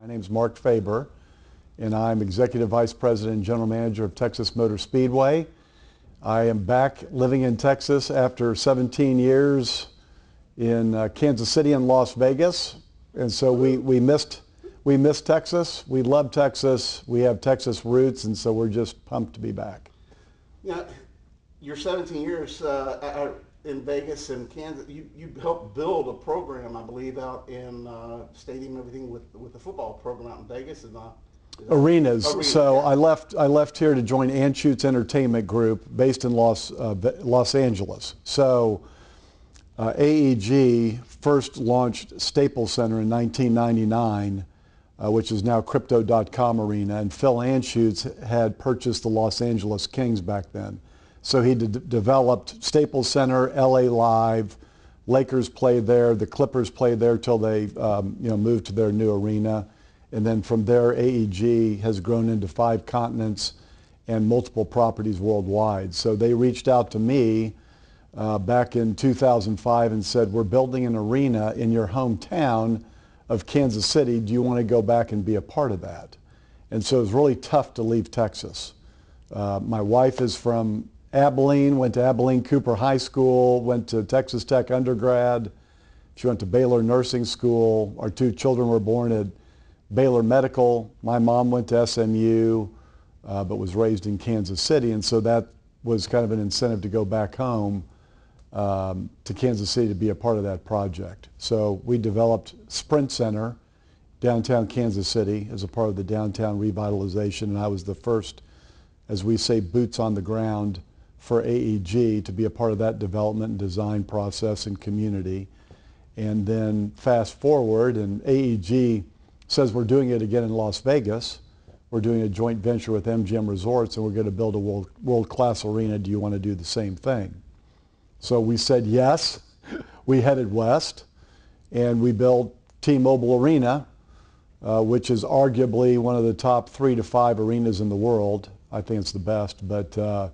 My name is Mark Faber, and I'm Executive Vice President and General Manager of Texas Motor Speedway. I am back living in Texas after 17 years in uh, Kansas City and Las Vegas. And so we, we missed we missed Texas. We love Texas. We have Texas roots, and so we're just pumped to be back. Yeah, your 17 years uh, in Vegas and Kansas, you, you helped build a program, I believe, out in uh, stadium, everything with with the football program out in Vegas, and uh, arenas. So yeah. I left I left here to join Anschutz Entertainment Group, based in Los uh, Los Angeles. So. Uh, AEG first launched Staples Center in 1999, uh, which is now Crypto.com Arena, and Phil Anschutz had purchased the Los Angeles Kings back then. So he developed Staples Center, LA Live, Lakers played there, the Clippers played there till they um, you know, moved to their new arena. And then from there, AEG has grown into five continents and multiple properties worldwide. So they reached out to me uh, back in 2005 and said, we're building an arena in your hometown of Kansas City. Do you want to go back and be a part of that? And so it was really tough to leave Texas. Uh, my wife is from Abilene, went to Abilene Cooper High School, went to Texas Tech undergrad. She went to Baylor Nursing School. Our two children were born at Baylor Medical. My mom went to SMU, uh, but was raised in Kansas City, and so that was kind of an incentive to go back home um, to Kansas City to be a part of that project. So we developed Sprint Center, downtown Kansas City, as a part of the downtown revitalization, and I was the first, as we say, boots on the ground for AEG to be a part of that development and design process and community. And then fast forward, and AEG says we're doing it again in Las Vegas. We're doing a joint venture with MGM Resorts, and we're going to build a world, world-class arena. Do you want to do the same thing? So we said yes. We headed west, and we built T-Mobile Arena, uh, which is arguably one of the top three to five arenas in the world. I think it's the best, but uh,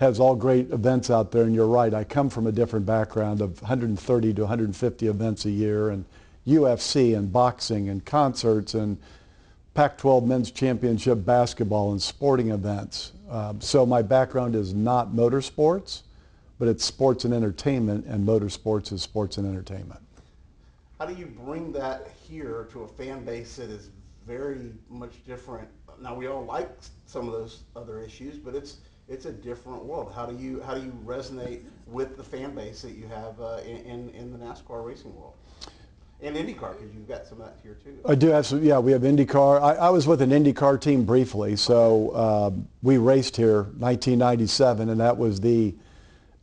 has all great events out there. And you're right, I come from a different background of 130 to 150 events a year and UFC and boxing and concerts and Pac-12 men's championship basketball and sporting events. Um, so my background is not motorsports, but it's sports and entertainment, and motorsports is sports and entertainment. How do you bring that here to a fan base that is very much different? Now we all like some of those other issues, but it's it's a different world. How do you how do you resonate with the fan base that you have uh, in, in the NASCAR racing world? And IndyCar, because you've got some of that here too. I do have some, yeah, we have IndyCar. I, I was with an IndyCar team briefly, so um, we raced here 1997, and that was the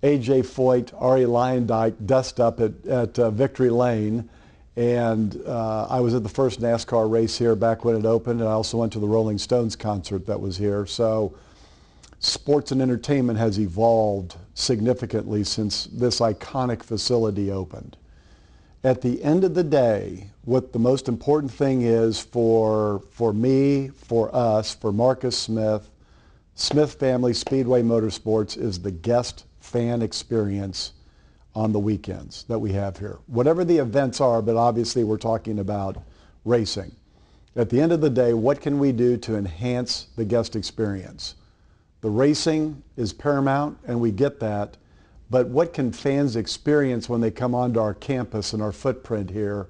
A.J. Foyt, Arie Luyendyk dust up at, at uh, Victory Lane. And uh, I was at the first NASCAR race here back when it opened, and I also went to the Rolling Stones concert that was here. So sports and entertainment has evolved significantly since this iconic facility opened. At the end of the day, what the most important thing is for, for me, for us, for Marcus Smith, Smith Family Speedway Motorsports is the guest fan experience on the weekends that we have here. Whatever the events are, but obviously we're talking about racing. At the end of the day, what can we do to enhance the guest experience? The racing is paramount, and we get that. But what can fans experience when they come onto our campus and our footprint here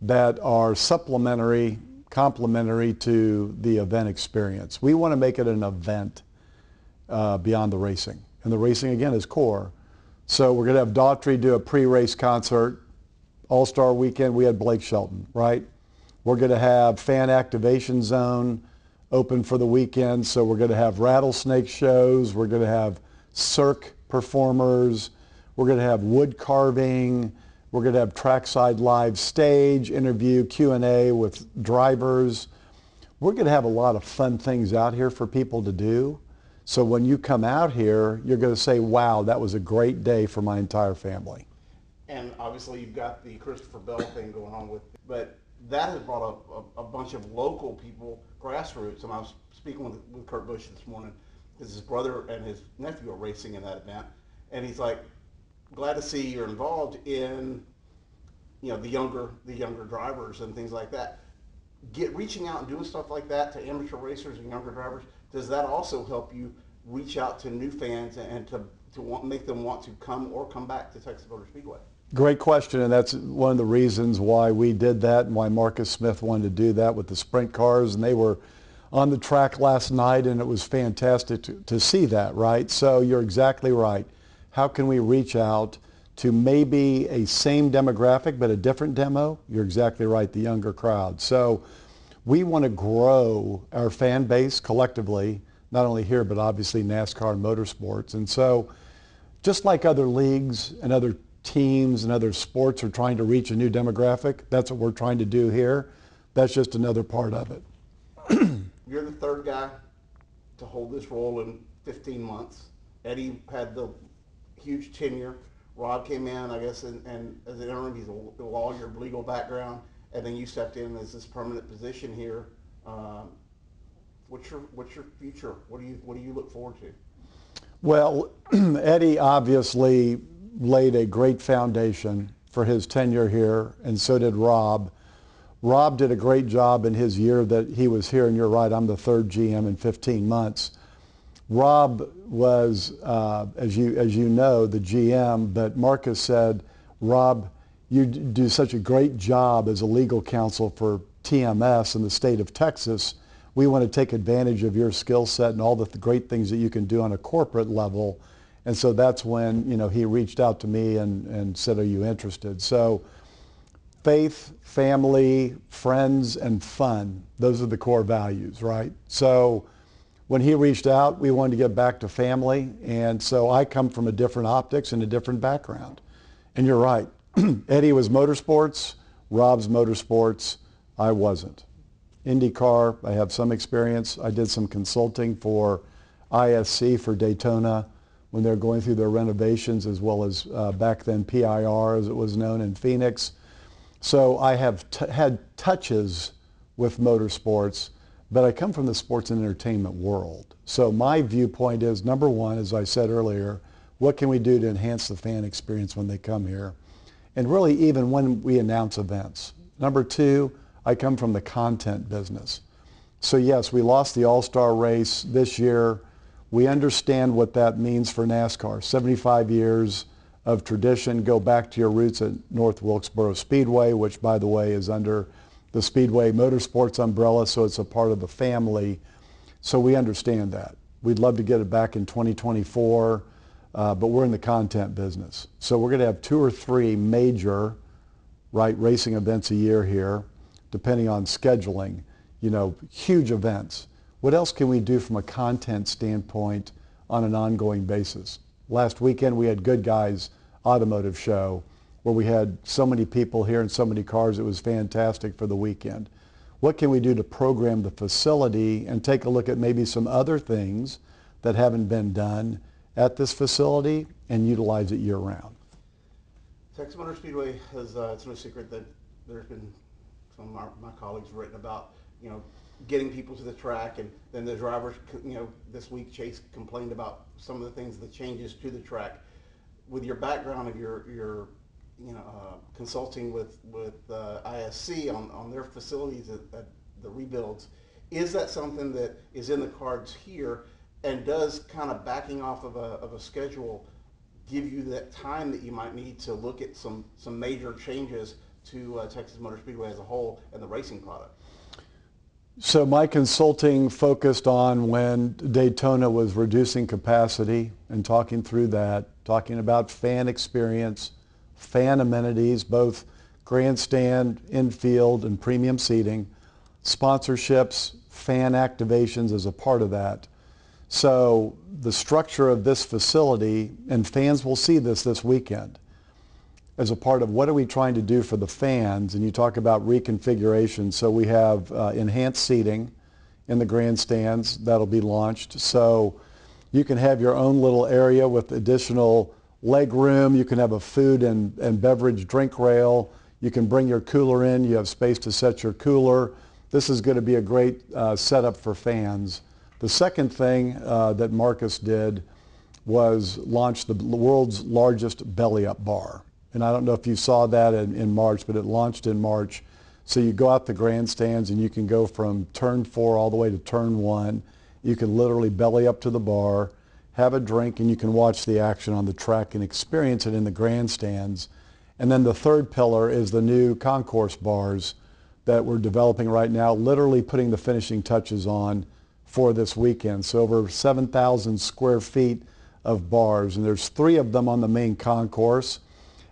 that are supplementary, complementary to the event experience? We want to make it an event uh, beyond the racing. And the racing, again, is core. So we're going to have Daughtry do a pre-race concert. All-Star Weekend, we had Blake Shelton, right? We're going to have Fan Activation Zone open for the weekend. So we're going to have rattlesnake shows. We're going to have cirque performers. We're going to have wood carving. We're going to have trackside live stage interview, Q&A with drivers. We're going to have a lot of fun things out here for people to do. So when you come out here, you're going to say, wow, that was a great day for my entire family. And obviously you've got the Christopher Bell thing going on with, but that has brought a, a, a, bunch of local people, grassroots. And I was speaking with, with Kurt Busch this morning because his brother and his nephew are racing in that event, and he's like, "Glad to see you're involved in, you know, the younger the younger drivers and things like that." get reaching out and doing stuff like that to amateur racers and younger drivers, does that also help you reach out to new fans and to, to want, make them want to come or come back to Texas Motor Speedway? Great question, and that's one of the reasons why we did that and why Marcus Smith wanted to do that with the sprint cars. And they were on the track last night, and it was fantastic to, to see that, right? So you're exactly right. How can we reach out to maybe a same demographic but a different demo? You're exactly right, the younger crowd. So we want to grow our fan base collectively, not only here, but obviously NASCAR and motorsports. And so just like other leagues and other teams and other sports are trying to reach a new demographic, that's what we're trying to do here. That's just another part of it. You're the third guy to hold this role in 15 months. Eddie had the huge tenure. Rob came in, I guess, and, and as an interim, he's a lawyer, legal background, and then you stepped in as this permanent position here. Um, what's your what's your future? What do you what do you look forward to? Well, Eddie obviously laid a great foundation for his tenure here, and so did Rob. Rob did a great job in his year that he was here, and you're right, I'm the third GM in 15 months. Rob was, uh, as, you, as you know, the GM, but Marcus said, Rob, you do such a great job as a legal counsel for TMS in the state of Texas. We want to take advantage of your skill set and all the great things that you can do on a corporate level. And so that's when, you know, he reached out to me and, and said, are you interested? So faith, family, friends, and fun, those are the core values, right? So when he reached out, we wanted to get back to family. And so I come from a different optics and a different background. And you're right. Eddie was motorsports, Rob's motorsports. I wasn't. IndyCar, I have some experience. I did some consulting for ISC for Daytona when they're going through their renovations as well as uh, back then PIR as it was known in Phoenix. So I have had touches with motorsports but I come from the sports and entertainment world. So my viewpoint is, number one, as I said earlier, what can we do to enhance the fan experience when they come here? And really even when we announce events. Number two, I come from the content business. So yes, we lost the All-Star race this year. We understand what that means for NASCAR. 75 years of tradition. Go back to your roots at North Wilkesboro Speedway, which by the way is under the Speedway Motorsports umbrella, so it's a part of the family. So we understand that. We'd love to get it back in 2024, uh, but we're in the content business. So we're going to have two or three major, right, racing events a year here, depending on scheduling, you know, huge events. What else can we do from a content standpoint on an ongoing basis? Last weekend we had Good Guys Automotive Show where we had so many people here and so many cars. It was fantastic for the weekend. What can we do to program the facility and take a look at maybe some other things that haven't been done at this facility and utilize it year round? Texas Motor Speedway has, uh, it's no secret that there's been some of our, my colleagues written about, you know, getting people to the track and then the drivers, you know, this week Chase complained about some of the things, the changes to the track. With your background of your, your you know, uh, consulting with with uh, ISC on, on their facilities at, at, the rebuilds. Is that something that is in the cards here, and does kind of backing off of a, of a schedule give you that time that you might need to look at some some major changes to uh, Texas Motor Speedway as a whole and the racing product? So my consulting focused on when Daytona was reducing capacity and talking through that, talking about fan experience, fan amenities, both grandstand, infield, and premium seating, sponsorships, fan activations as a part of that. So the structure of this facility, and fans will see this this weekend, as a part of what are we trying to do for the fans, and you talk about reconfiguration. So we have uh, enhanced seating in the grandstands that'll be launched. So you can have your own little area with additional leg room. You can have a food and, and beverage drink rail. You can bring your cooler in. You have space to set your cooler. This is going to be a great uh, setup for fans. The second thing uh, that Marcus did was launch the world's largest belly up bar. And I don't know if you saw that in, in March, but it launched in March. So you go out the grandstands and you can go from turn four all the way to turn one. You can literally belly up to the bar, have a drink, and you can watch the action on the track and experience it in the grandstands. And then the third pillar is the new concourse bars that we're developing right now, literally putting the finishing touches on for this weekend. So over 7,000 square feet of bars, and there's three of them on the main concourse.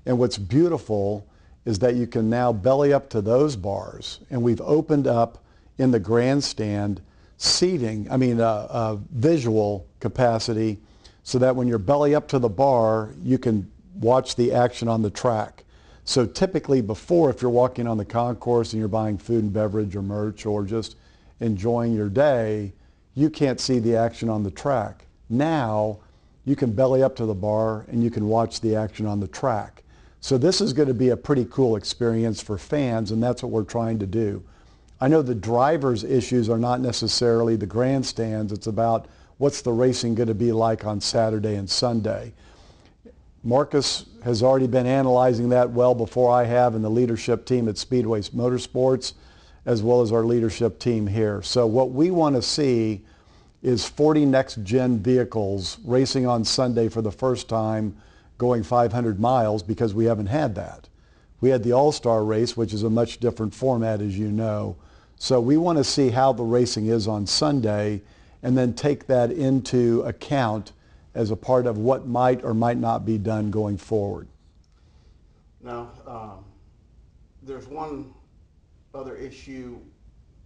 And what's beautiful is that you can now belly up to those bars, and we've opened up in the grandstand seating, I mean, uh, uh, visual capacity, so that when you're belly up to the bar, you can watch the action on the track. So typically before, if you're walking on the concourse and you're buying food and beverage or merch or just enjoying your day, you can't see the action on the track. Now, you can belly up to the bar and you can watch the action on the track. So this is going to be a pretty cool experience for fans, and that's what we're trying to do. I know the drivers' issues are not necessarily the grandstands. It's about what's the racing going to be like on Saturday and Sunday. Marcus has already been analyzing that well before I have and the leadership team at Speedway Motorsports as well as our leadership team here. So what we want to see is 40 next-gen vehicles racing on Sunday for the first time going 500 miles because we haven't had that. We had the All-Star race, which is a much different format, as you know. So we want to see how the racing is on Sunday and then take that into account as a part of what might or might not be done going forward. Now, um, there's one other issue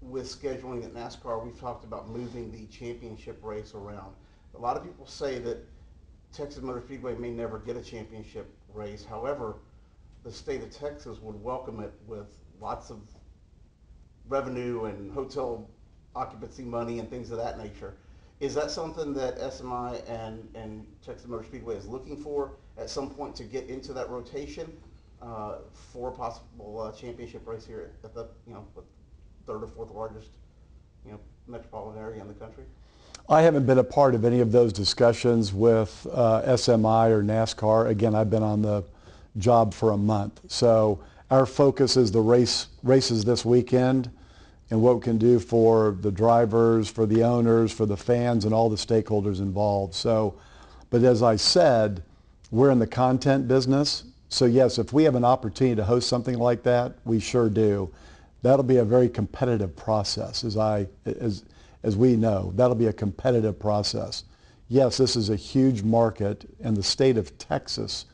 with scheduling at NASCAR. We've talked about moving the championship race around. A lot of people say that Texas Motor Speedway may never get a championship race. However, the state of Texas would welcome it with lots of revenue and hotel occupancy money and things of that nature. Is that something that SMI and, and Texas Motor Speedway is looking for at some point to get into that rotation uh, for a possible uh, championship race here at the you know third or fourth largest you know metropolitan area in the country? I haven't been a part of any of those discussions with uh, SMI or NASCAR. Again, I've been on the job for a month. So our focus is the race races this weekend and what we can do for the drivers, for the owners, for the fans, and all the stakeholders involved. So, but as I said, we're in the content business. So yes, if we have an opportunity to host something like that, we sure do. That'll be a very competitive process, as I, as, as we know. That'll be a competitive process. Yes, this is a huge market, and the state of Texas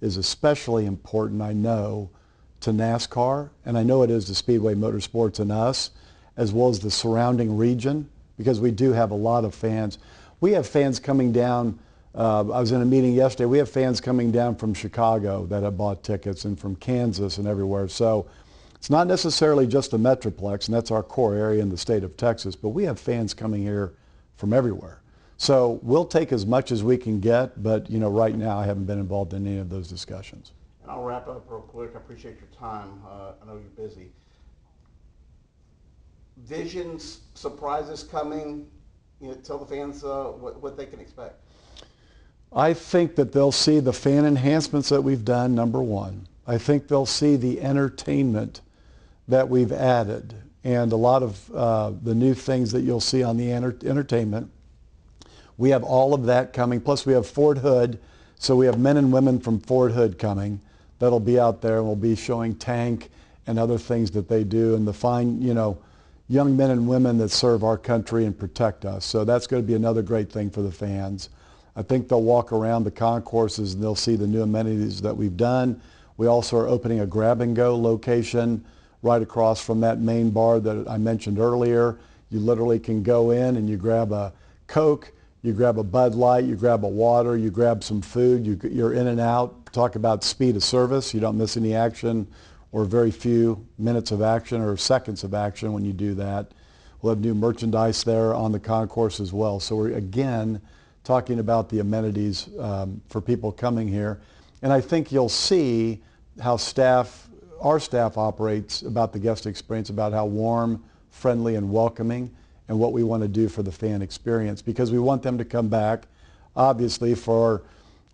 is especially important, I know, to NASCAR, and I know it is to Speedway Motorsports and us as well as the surrounding region because we do have a lot of fans. We have fans coming down. Uh, I was in a meeting yesterday. We have fans coming down from Chicago that have bought tickets and from Kansas and everywhere. So it's not necessarily just the Metroplex, and that's our core area in the state of Texas, but we have fans coming here from everywhere. So we'll take as much as we can get, but you know, right now I haven't been involved in any of those discussions. And I'll wrap up real quick. I appreciate your time. Uh, I know you're busy visions, surprises coming? You know, tell the fans uh, what, what they can expect. I think that they'll see the fan enhancements that we've done, number one. I think they'll see the entertainment that we've added and a lot of uh, the new things that you'll see on the enter- entertainment. We have all of that coming. Plus we have Fort Hood. So we have men and women from Fort Hood coming that'll be out there and we'll be showing tank and other things that they do and the fine, you know, young men and women that serve our country and protect us. So that's going to be another great thing for the fans. I think they'll walk around the concourses and they'll see the new amenities that we've done. We also are opening a grab and go location right across from that main bar that I mentioned earlier. You literally can go in and you grab a Coke, you grab a Bud Light, you grab a water, you grab some food, you, you're in and out. Talk about speed of service. You don't miss any action or very few minutes of action or seconds of action when you do that. We'll have new merchandise there on the concourse as well. So we're again talking about the amenities um, for people coming here. And I think you'll see how staff, our staff operates about the guest experience, about how warm, friendly, and welcoming, and what we want to do for the fan experience because we want them to come back, obviously, for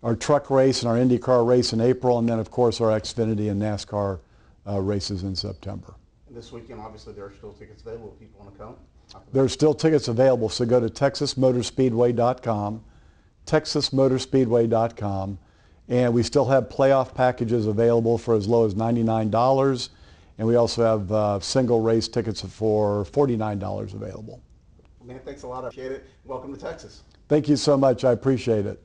our truck race and our IndyCar race in April, and then, of course, our Xfinity and NASCAR uh, races in September. And this weekend, obviously, there are still tickets available if people want to come. There are still tickets available, so go to texasmotorspeedway.com, texasmotorspeedway.com, and we still have playoff packages available for as low as $99, and we also have uh, single race tickets for $49 available. Man, thanks a lot. I appreciate it. Welcome to Texas. Thank you so much. I appreciate it.